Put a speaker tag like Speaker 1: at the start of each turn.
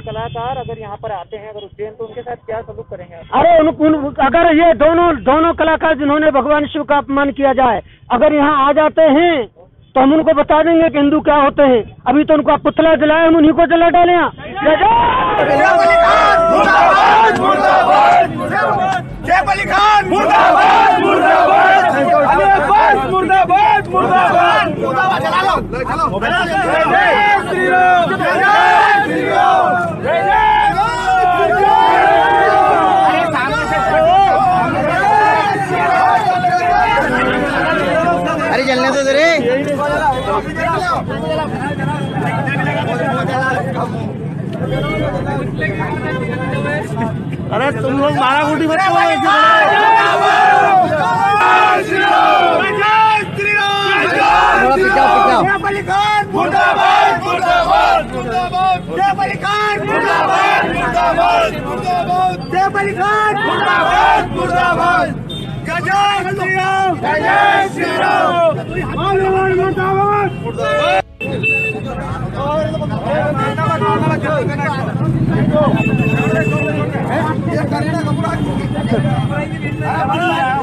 Speaker 1: कलाकार अगर यहाँ पर आते हैं अगर उज्जैन तो उनके साथ क्या सलूक करेंगे?
Speaker 2: अरे उन, उन, अगर ये दोनों दोनों कलाकार जिन्होंने भगवान शिव का अपमान किया जाए अगर यहाँ आ जाते हैं तो हम उनको बता देंगे कि हिंदू क्या होते हैं। अभी तो उनको पुतला जलाए हम उन्हीं को जला डाले यहाँ जय जय
Speaker 3: जय अली खान मुर्दाबाद मुर्दाबाद अली अब्बास मुर्दाबाद मुर्दाबाद मुर्दाबाद चला लो जय जय श्री राम जय जय श्री राम जय जय
Speaker 4: अरे चलने तो रे
Speaker 3: अरे तुम लोग मारा गुटी मत
Speaker 4: थोड़ा पिटाओ पिटाओ
Speaker 3: अली खान मुर्दाबाद मुर्दाबाद मुर्दाबाद खान मुर्दाबाद मुर्दाबाद मुर्दाबाद। जय खान। मुर्दाबाद मुर्दाबाद। जय श्री राम जय श्री राम मुर्दाबाद। मुर्दाबाद मुर्दाबाद